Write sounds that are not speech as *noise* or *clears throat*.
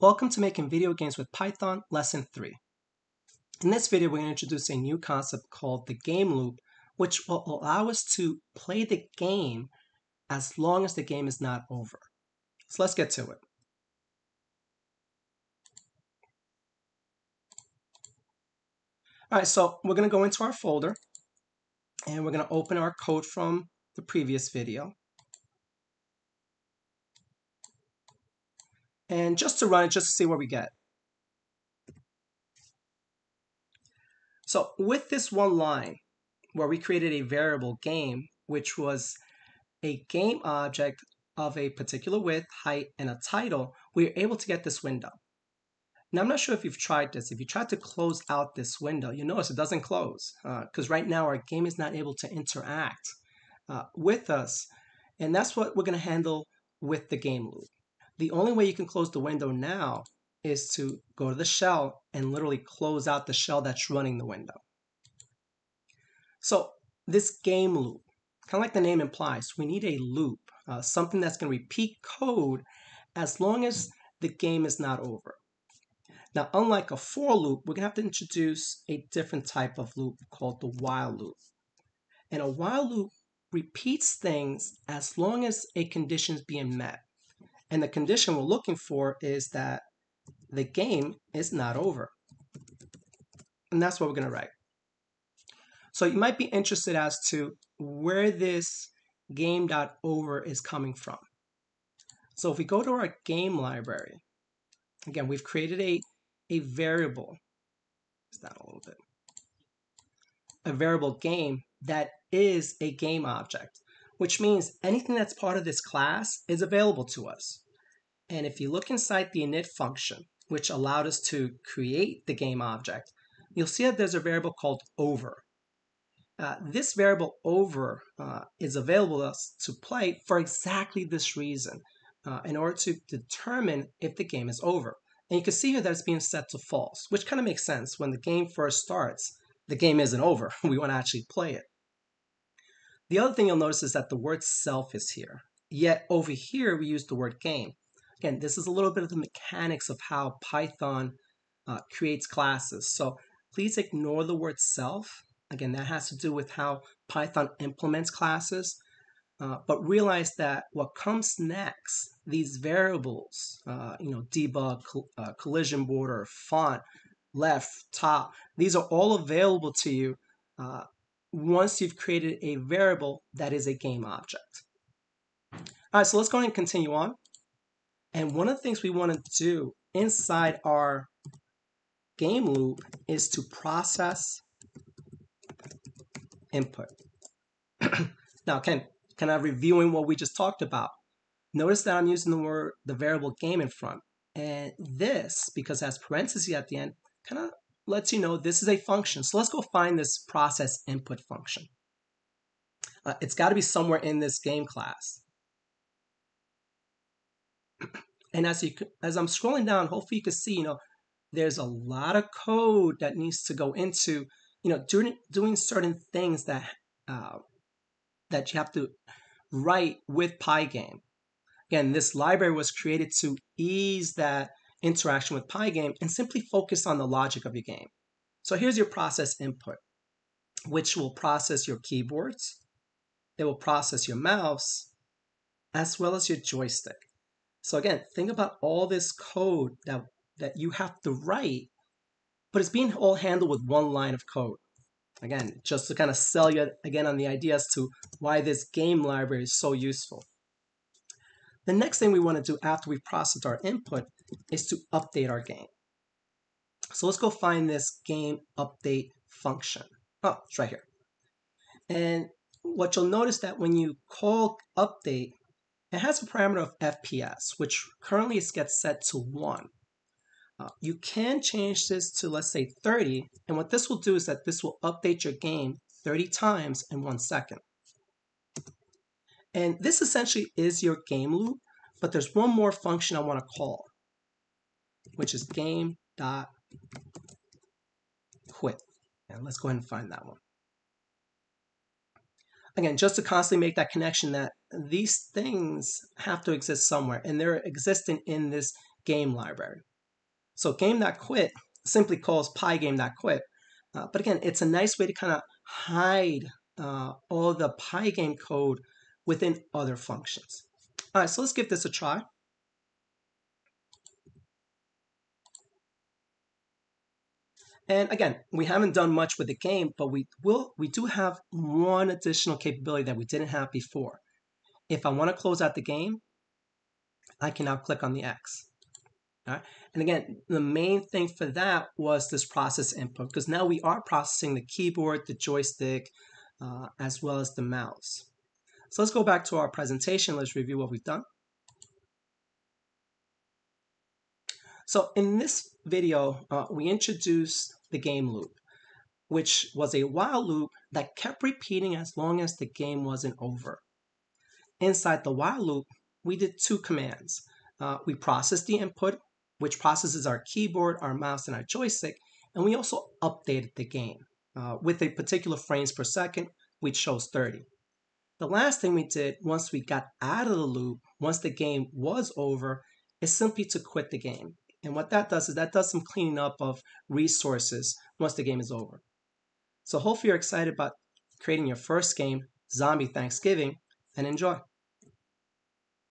Welcome to Making Video Games with Python Lesson 3. In this video, we're going to introduce a new concept called the game loop, which will allow us to play the game as long as the game is not over. So let's get to it. All right, so we're going to go into our folder and we're going to open our code from the previous video. And just to run it, just to see what we get. So with this one line, where we created a variable game, which was a game object of a particular width, height, and a title, we were able to get this window. Now, I'm not sure if you've tried this. If you try to close out this window, you notice it doesn't close because uh, right now our game is not able to interact uh, with us. And that's what we're going to handle with the game loop. The only way you can close the window now is to go to the shell and literally close out the shell that's running the window. So this game loop, kind of like the name implies, we need a loop, uh, something that's going to repeat code as long as the game is not over. Now, unlike a for loop, we're going to have to introduce a different type of loop called the while loop. And a while loop repeats things as long as a condition is being met. And the condition we're looking for is that the game is not over. And that's what we're going to write. So you might be interested as to where this game.over is coming from. So if we go to our game library, again, we've created a, a variable. Is that a little bit? A variable game that is a game object which means anything that's part of this class is available to us. And if you look inside the init function, which allowed us to create the game object, you'll see that there's a variable called over. Uh, this variable over uh, is available to us to play for exactly this reason, uh, in order to determine if the game is over. And you can see here that it's being set to false, which kind of makes sense. When the game first starts, the game isn't over. *laughs* we want to actually play it. The other thing you'll notice is that the word self is here. Yet over here, we use the word game. Again, this is a little bit of the mechanics of how Python uh, creates classes. So please ignore the word self. Again, that has to do with how Python implements classes. Uh, but realize that what comes next, these variables, uh, you know, debug, uh, collision border, font, left, top, these are all available to you uh, once you've created a variable that is a game object. All right, so let's go ahead and continue on. And one of the things we want to do inside our game loop is to process input. *clears throat* now, can kind of reviewing what we just talked about. Notice that I'm using the word the variable game in front. And this, because it has parentheses at the end, kind of lets you know this is a function. So let's go find this process input function. Uh, it's got to be somewhere in this game class. *clears throat* And as you as I'm scrolling down, hopefully you can see, you know, there's a lot of code that needs to go into, you know, doing doing certain things that uh, that you have to write with Pygame. Again, this library was created to ease that interaction with Pygame and simply focus on the logic of your game. So here's your process input, which will process your keyboards, it will process your mouse, as well as your joystick. So again, think about all this code that, that you have to write, but it's being all handled with one line of code. Again, just to kind of sell you again on the idea as to why this game library is so useful. The next thing we want to do after we've processed our input is to update our game. So let's go find this game update function. Oh, it's right here. And what you'll notice that when you call update, it has a parameter of FPS, which currently is gets set to 1. Uh, you can change this to, let's say, 30, and what this will do is that this will update your game 30 times in one second. And this essentially is your game loop, but there's one more function I want to call, which is game dot quit. And let's go ahead and find that one. Again, just to constantly make that connection that these things have to exist somewhere, and they're existing in this game library. So game.quit simply calls pygame.quit. Uh, but again, it's a nice way to kind of hide uh, all the pygame code within other functions. All right, so let's give this a try. And again, we haven't done much with the game, but we will we do have one additional capability that we didn't have before. If I want to close out the game, I can now click on the X. All right? And again, the main thing for that was this process input because now we are processing the keyboard, the joystick, uh, as well as the mouse. So let's go back to our presentation. Let's review what we've done. So in this video, uh, we introduced the game loop, which was a while loop that kept repeating as long as the game wasn't over. Inside the while loop, we did two commands. Uh, we processed the input, which processes our keyboard, our mouse, and our joystick, and we also updated the game uh, with a particular frames per second, which shows 30. The last thing we did once we got out of the loop, once the game was over, is simply to quit the game. And what that does is that does some cleaning up of resources once the game is over. So hopefully you're excited about creating your first game, Zombie Thanksgiving, and enjoy.